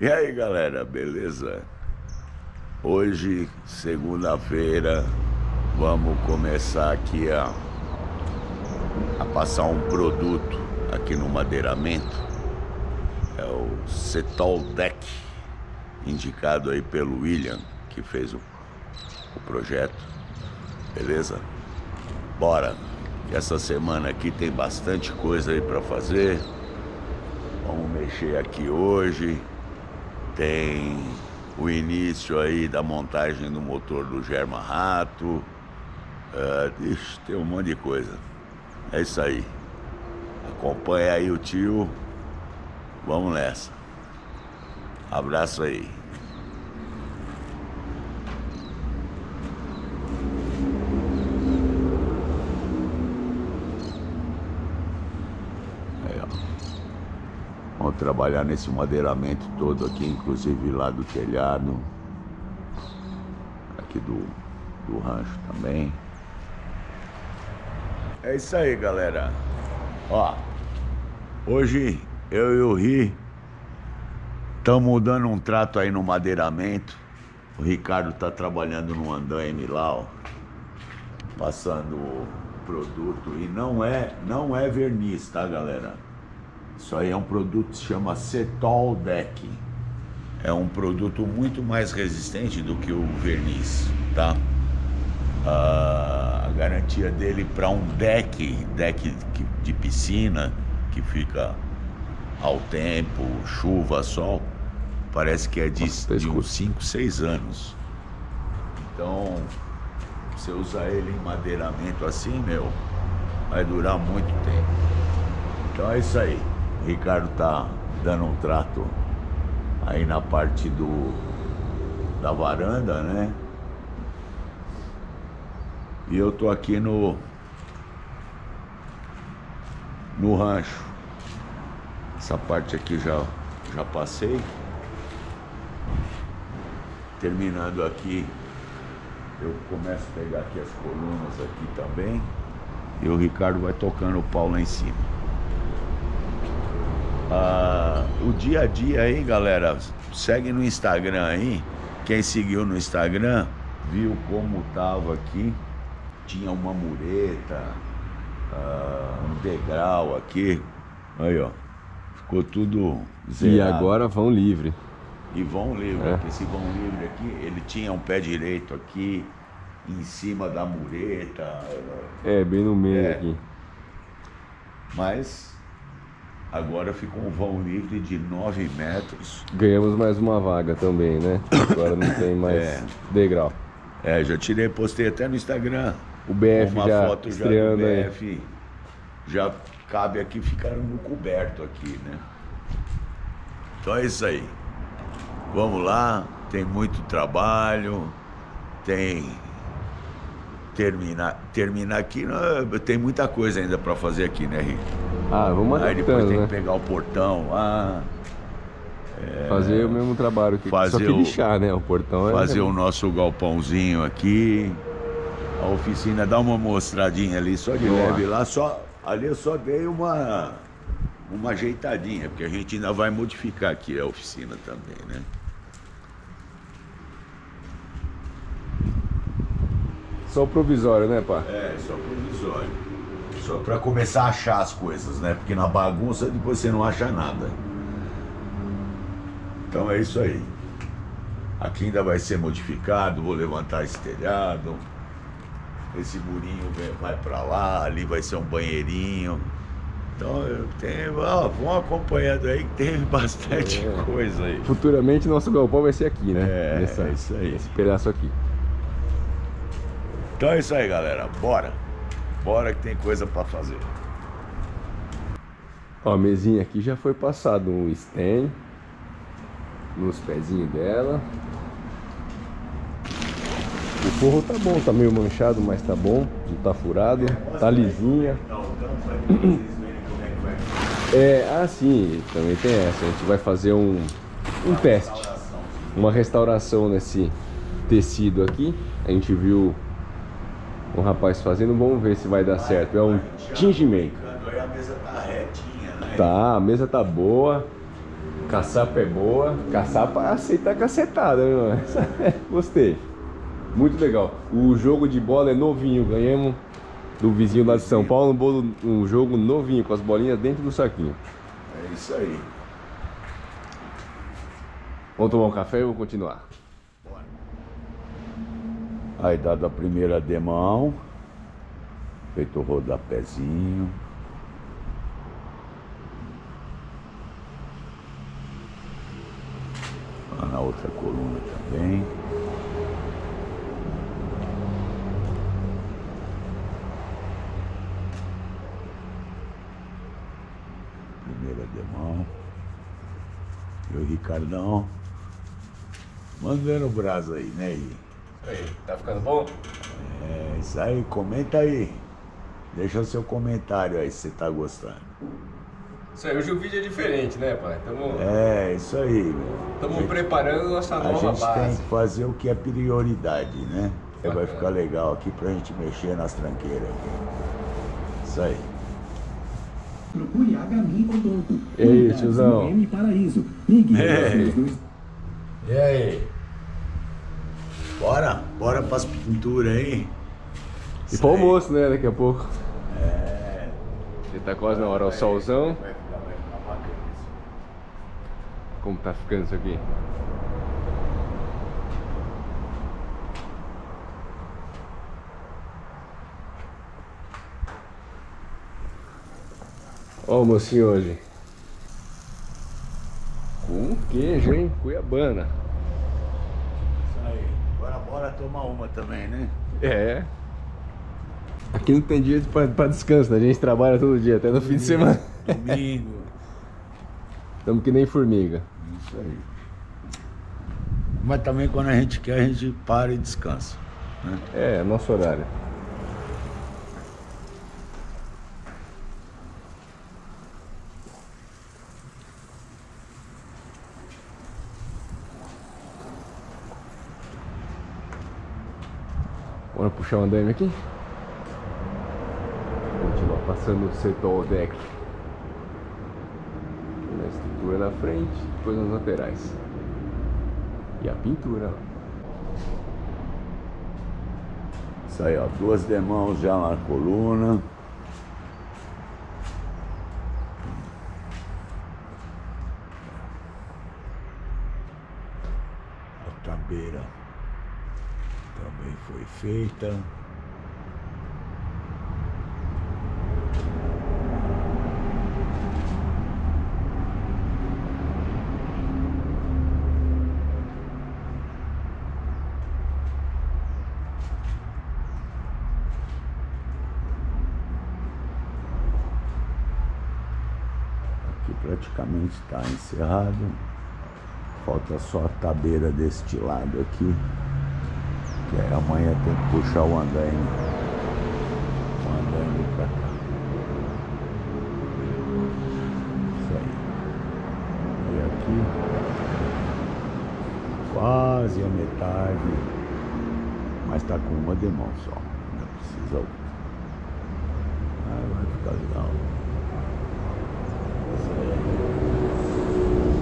E aí galera, beleza? Hoje, segunda-feira, vamos começar aqui a, a passar um produto aqui no madeiramento. É o Cetol Deck, indicado aí pelo William, que fez o, o projeto. Beleza? Bora! Essa semana aqui tem bastante coisa aí para fazer. Vamos mexer aqui hoje tem o início aí da montagem do motor do Germa Rato. Uh, ixi, tem um monte de coisa. É isso aí. Acompanha aí o tio. Vamos nessa. Abraço aí. Vamos trabalhar nesse madeiramento todo aqui, inclusive lá do telhado. Aqui do, do rancho também. É isso aí, galera. Ó, hoje eu e o Ri estamos dando um trato aí no madeiramento. O Ricardo tá trabalhando no andaime lá, ó, passando produto e não é, não é verniz, tá, galera? Isso aí é um produto que se chama Cetol Deck. É um produto muito mais resistente do que o verniz, tá? a garantia dele para um deck, deck de piscina que fica ao tempo, chuva, sol, parece que é de, de uns 5, 6 anos. Então, você usar ele em madeiramento assim, meu, vai durar muito tempo. Então é isso aí. Ricardo tá dando um trato aí na parte do da varanda, né? E eu tô aqui no no rancho. Essa parte aqui já já passei. Terminando aqui, eu começo a pegar aqui as colunas aqui também. E o Ricardo vai tocando o pau lá em cima. Ah, o dia a dia aí, galera, segue no Instagram aí. Quem seguiu no Instagram viu como tava aqui. Tinha uma mureta, ah, um degrau aqui. Aí, ó. Ficou tudo zerado. E agora vão livre. E vão livre. É. Esse vão livre aqui, ele tinha um pé direito aqui, em cima da mureta. É, bem no meio é. aqui. Mas Agora ficou um vão livre de 9 metros. Ganhamos mais uma vaga também, né? Agora não tem mais é. degrau. É, já tirei, postei até no Instagram. O BF uma já foto já do BF. Aí. Já cabe aqui ficar no coberto aqui, né? Então é isso aí. Vamos lá, tem muito trabalho, tem terminar, terminar aqui, tem muita coisa ainda para fazer aqui, né, Rico? Ah, vamos Aí depois tem né? que pegar o portão lá. É, fazer o mesmo trabalho que fazer só que lixar, né? O portão é Fazer o nosso galpãozinho aqui. A oficina dá uma mostradinha ali, só de Boa. leve lá, só. Ali eu só dei uma, uma ajeitadinha, porque a gente ainda vai modificar aqui a oficina também, né? Só provisório, né, pá? É, só provisório. Só para começar a achar as coisas, né? Porque na bagunça depois você não acha nada. Então é isso aí. Aqui ainda vai ser modificado, vou levantar esse telhado. Esse murinho vai para lá, ali vai ser um banheirinho. Então eu tenho, ó, vão acompanhando aí que tem bastante é. coisa aí. Futuramente nosso galpão vai ser aqui, né? É, Nessa, é isso aí. Esse pedaço aqui. Então é isso aí, galera. Bora. Bora que tem coisa para fazer. Ó, a mesinha aqui já foi passado um stand nos pezinhos dela. O forro tá bom, tá meio manchado, mas tá bom, não tá furado, tá lisinha. É, ah sim, também tem essa. A gente vai fazer um, um teste, uma restauração nesse tecido aqui. A gente viu o rapaz fazendo, vamos ver se vai dar certo. É um tingimento. A mesa tá retinha, né? Tá, a mesa tá boa. Caçapa é boa. Caçapa aceita cacetada, meu. Gostei. Muito legal. O jogo de bola é novinho. Ganhamos do vizinho lá de São Paulo um, bolo, um jogo novinho com as bolinhas dentro do saquinho. É isso aí. Vamos tomar um café e vou continuar. Aí dado a primeira demão, feito o rodapézinho. Na outra coluna também. Primeira demão. E o Ricardão mandando o braço aí, né? Aí, tá ficando bom? é isso aí, comenta aí. Deixa o seu comentário aí se você tá gostando. Isso aí, hoje o vídeo é diferente, né, pai? Estamos É, isso aí. A gente- preparando nossa A nova gente tem base. que fazer o que é prioridade, né? Vai Bacana. ficar legal aqui pra gente mexer nas tranqueiras aqui. Isso aí. Procure H-Min.com. E aí, tiozão? M Paraíso. Ligue É. 222 E aí? Bora, bora pras pinturas aí. E pro almoço, né, daqui a pouco. É. Já tá quase na hora, o solzão. Vai ficar, vai ficar bacana isso. Como tá ficando isso aqui? Ó o mocinho hoje. Com queijo, hein? Cuiabana. Bora tomar uma também, né? É. Aqui não tem dia pra, pra descanso, né? A gente trabalha todo dia, até no fim de semana. Domingo. Estamos que nem formiga. Isso aí. Mas também quando a gente quer, a gente para e descansa. Né? É, nosso horário. Bora puxar o andame aqui? Continuar passando o setor deck. Na estrutura na frente, depois nas laterais. E a pintura. Isso aí, ó. Duas demãos já na coluna. A tabeira também foi feita. Aqui praticamente está encerrado. Falta só a tabeira deste lado aqui. Aí amanhã tem que puxar o andaime. O andaime pra cá. Isso aí. E aqui. Quase a metade. Mas tá com uma demão só. Ainda precisa outra. Ah, vai ficar legal. Isso aí.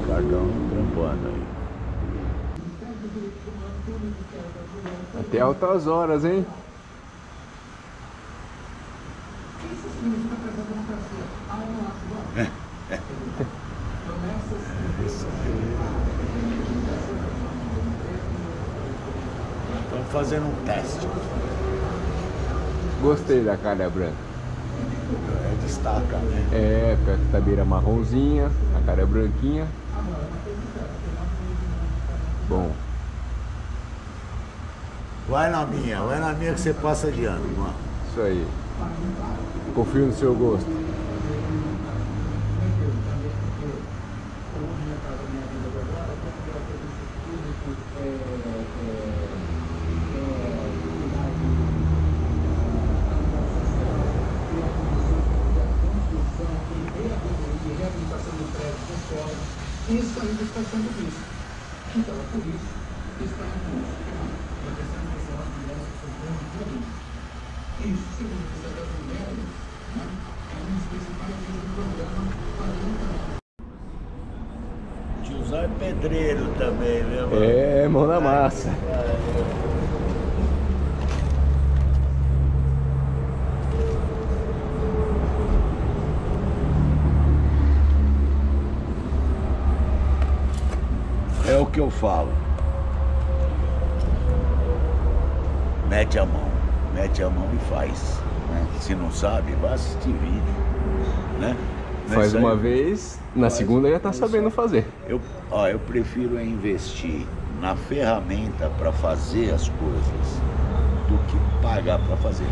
Ricardão trampando aí. Até altas horas, hein? Estamos fazendo um teste. Gostei da calha branca. É destaca, né? É, com a tabeira marronzinha, a cara é branquinha. Bom, Vai na minha, vai na minha que você passa de ano, mano. isso aí. Confio no seu gosto. Isso ainda está sendo visto. Então, é por isso que está em curso. E a questão é que essa ingresso foi bom de todo Isso, segundo o secretário Melo, né, é um dos principais dias do programa 40 anos. É pedreiro também, né, mano? É, mão na massa. É o que eu falo. Mete a mão, mete a mão e faz. né? Se não sabe, vai assistir vídeo. Né? Não Faz uma vez, na segunda já tá É isso sabendo fazer. Eu, ó, eu prefiro investir na ferramenta para fazer as coisas do que pagar para fazer.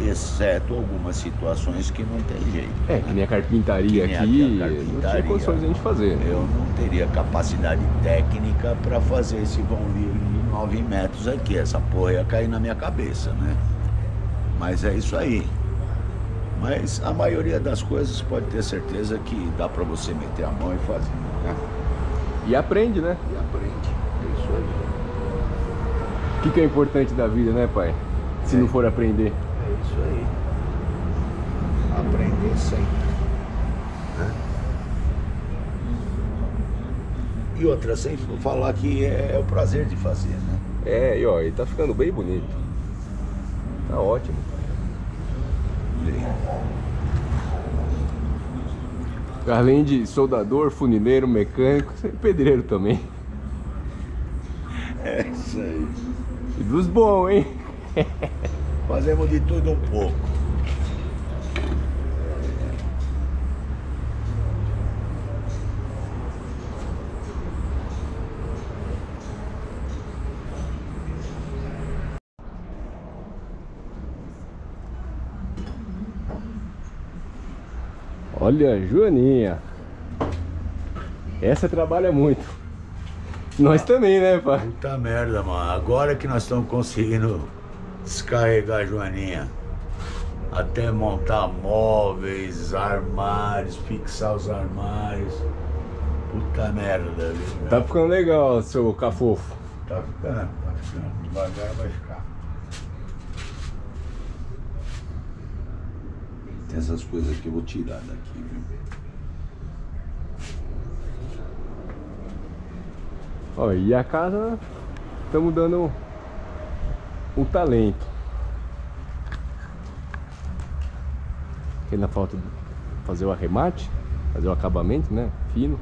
Exceto algumas situações que não tem jeito. É, que nem a carpintaria nem aqui, a não carpintaria. tinha condições de a gente fazer. Eu não teria capacidade técnica para fazer esse vão livre de 9 metros aqui. Essa porra ia cair na minha cabeça, né? Mas é isso aí. Mas a maioria das coisas pode ter certeza que dá para você meter a mão e fazer. Né? E aprende, né? E aprende. É isso aí. O que, que é importante da vida, né, pai? Se É. não for aprender. É isso aí. Aprender sempre. né? E outra, sem falar que é, é o prazer de fazer, né? É, e ó, ele tá ficando bem bonito. Tá ótimo. Além de soldador, funileiro, mecânico, é pedreiro também. É isso aí. E dos bons, hein? Fazemos de tudo um pouco. Olha, Joaninha. Essa trabalha muito. Nós também, né, pai? Puta merda, mano. Agora que nós estamos conseguindo descarregar a Joaninha. Até montar móveis, armários, fixar os armários. Puta merda, viu? Tá ficando legal, seu cafofo. Tá ficando, tá ficando. Devagar vai ficar. Essas coisas que eu vou tirar daqui, viu? Ó, e a casa estamos dando um talento. Ainda falta fazer o arremate, fazer o acabamento, né? Fino.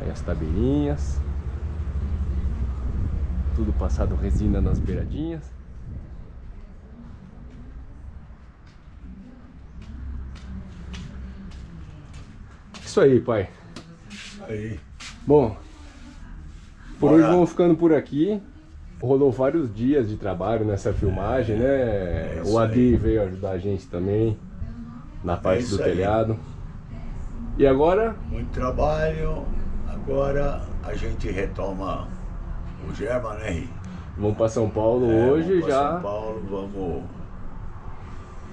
Aí as tabelinhas. Tudo passado resina nas beiradinhas. Isso aí, pai. Aí. Bom, por Bora. hoje vamos ficando por aqui. Rolou vários dias de trabalho nessa filmagem, né? é o Adi veio ajudar a gente também na parte isso do aí. telhado. E agora, Muito trabalho. Agora a gente retoma o Germa, né, vamos para São Paulo É, hoje vamos já. São Paulo, vamos. vamos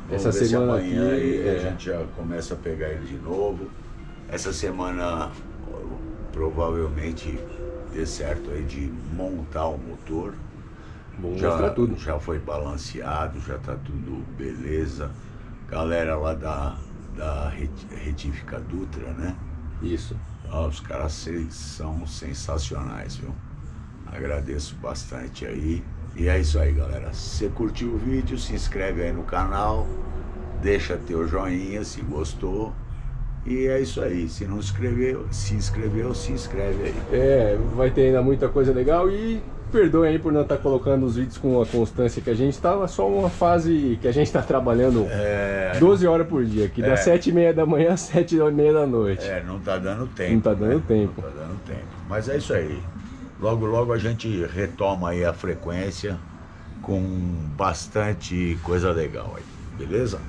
Essa ver se semana amanhã aqui, aí é. a gente já começa a pegar ele de novo. Essa semana provavelmente dê certo aí de montar o motor. Vamos já, tudo. já foi balanceado, já tá tudo beleza. Galera lá da, da Ret- Retífica Dutra, né? Isso. Ó, os caras são sensacionais, viu? Agradeço bastante aí. E é isso aí, galera. Se você curtiu o vídeo, se inscreve aí no canal, deixa teu joinha se gostou. E é isso aí. Se não inscreveu, se inscreveu, se inscreve aí. É, vai ter ainda muita coisa legal e perdoem aí por não estar colocando os vídeos com a constância que a gente estava, só uma fase que a gente está trabalhando É, 12 horas por dia, que É. das 7 e meia da manhã às 7 e meia da noite. é, não tá dando tempo. Não tá dando né? tempo. Não tá dando tempo. Mas é isso aí. Logo, logo a gente retoma aí a frequência com bastante coisa legal aí. Beleza?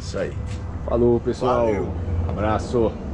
Isso aí. Falou, pessoal. Valeu. Abraço.